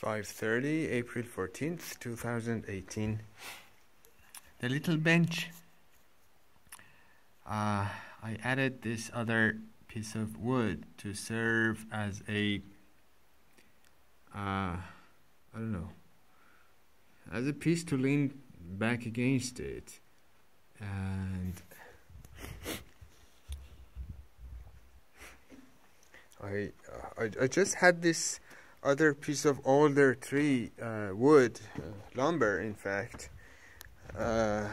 5.30 April 14th 2018 the little bench. Uh, I added this other piece of wood to serve as a uh, I don't know as a piece to lean back against it. And I, uh, I, I just had this other piece of older tree uh, wood, uh, lumber in fact, uh,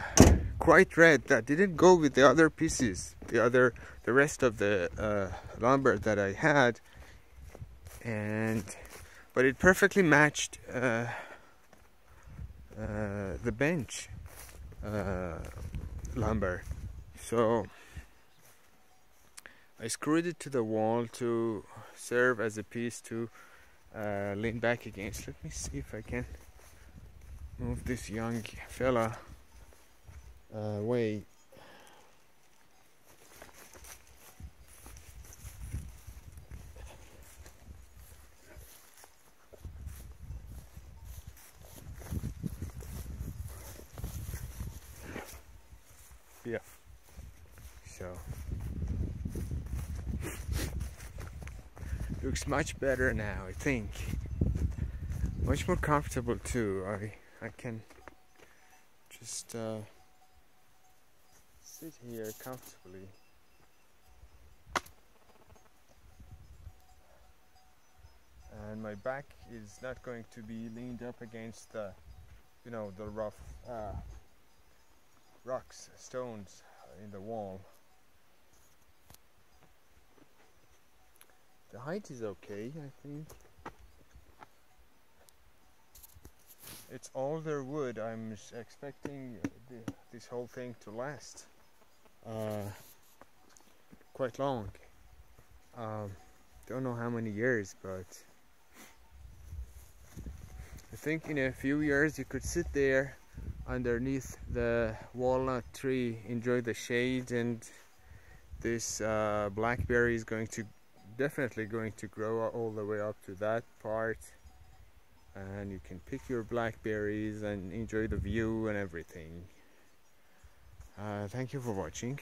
quite red that didn't go with the other pieces, the other, the rest of the uh, lumber that I had, and but it perfectly matched uh, uh, the bench lumber, so. I screwed it to the wall to serve as a piece to uh, lean back against. Let me see if I can move this young fella uh, away. Yeah. So. Looks much better now I think. Much more comfortable too. I I can just uh, sit here comfortably. And my back is not going to be leaned up against the you know the rough uh, rocks stones in the wall height is okay, I think. It's older wood. I'm expecting the, this whole thing to last uh, quite long. Um, don't know how many years, but I think in a few years you could sit there underneath the walnut tree, enjoy the shade, and this uh, blackberry is going to definitely going to grow all the way up to that part. And you can pick your blackberries and enjoy the view and everything. Uh, thank you for watching